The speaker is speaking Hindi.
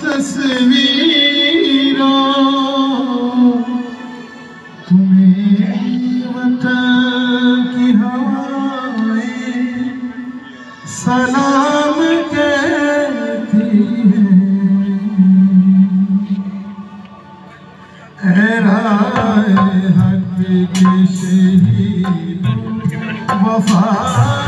तस्वीरों तुम्हें वतन की हवाएँ सलाम के शहीद वफा